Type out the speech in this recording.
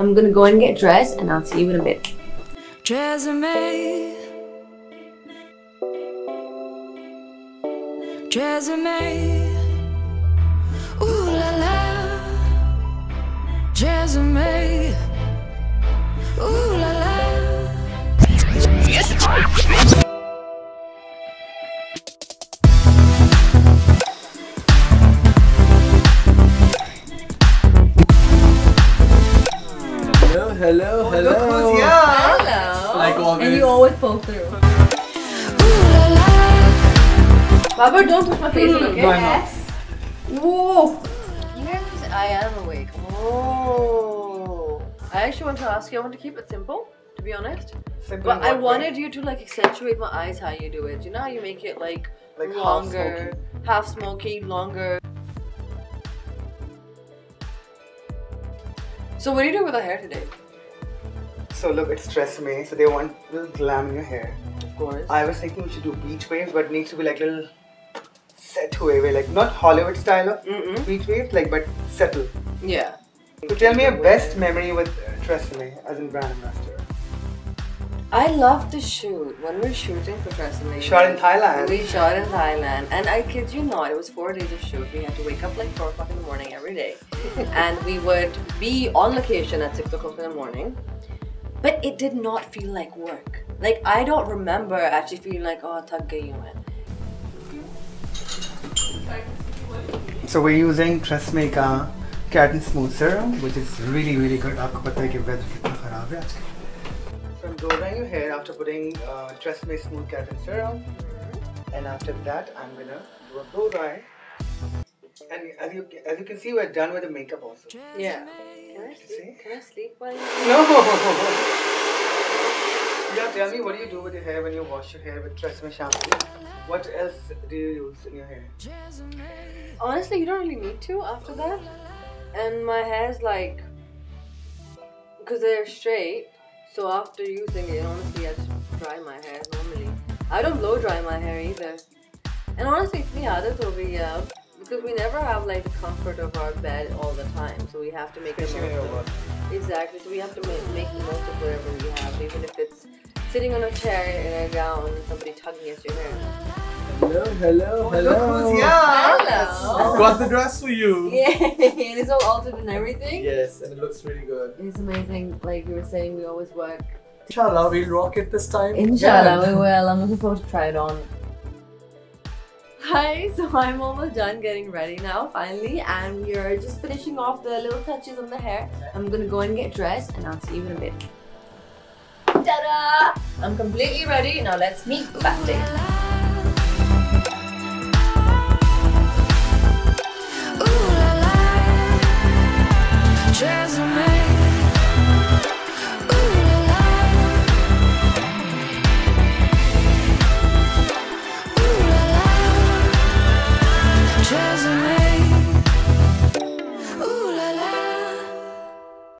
I'm gonna go and get dressed and I'll see you in a bit. Ooh la la. Ooh la la Hello, hello, hello. Look who's here! Hello. Like always. And you always pull through. Ooh la la Baba, don't touch my face, mm-hmm. okay? Why not? Whoa. Yes, I am awake. Oh. I actually want to ask you, I want to keep it simple, to be honest. Simple But I wanted way? you to like accentuate my eyes how you do it. You know how you make it like, Like half longer, half smoky, longer. So what are you doing with the hair today? So look, it's Tresemme, so they want little glam in your hair. Of course. I was thinking we should do beach waves, but it needs to be like little set wave, like not Hollywood style of Mm-mm. beach waves, like but settle. Yeah. So tell me your best memory with uh, Tresemme as in brand ambassador. I love to shoot. When we were shooting for Tresemme. Shot in Thailand. We shot in Thailand, and I kid you not, it was four days of shoot. We had to wake up like four o'clock in the morning every day, and we would be on location at six o'clock in the morning. But it did not feel like work. Like I don't remember actually feeling like oh thug you in. So we're using Tresemme Keratin Smooth Serum, which is really really good. You know, है कि weather is खराब bad today. So I'm drying your hair after putting uh, Tresemme Smooth Cat Serum, and after that I'm gonna do a blow dry. And as you as you can see, we're done with the makeup also. Yeah. Can I sleep? See? Can I sleep while you? No. Yeah, tell me what do you do with your hair when you wash your hair with Tresemme shampoo? What else do you use in your hair? Honestly, you don't really need to after that. And my hair's like, because they're straight. So after using it, honestly, I just dry my hair normally. I don't blow dry my hair either. And honestly, it's me adat ho gayi hai ab, because we never have like the comfort of our bed all the time. So we have to make the most Especially when of you're it. Exactly. So we have to make, make the most of whatever we have, even if it's sitting on a chair in a gown and somebody tugging at your hair. Hello, hello, oh, hello. Look who's here! Hello. Got the dress for you. Yeah, and it's all altered and everything. Yes, and it looks really good. It's amazing. Like you were saying, we always work. Inshallah, we'll rock it this time. Inshallah, we will. I'm looking forward to try it on. Hi, so I'm almost done getting ready now, finally, and we are just finishing off the little touches on the hair. I'm gonna go and get dressed, and I'll see you in a bit. Ta-da! I'm completely ready. Now let's meet backstage.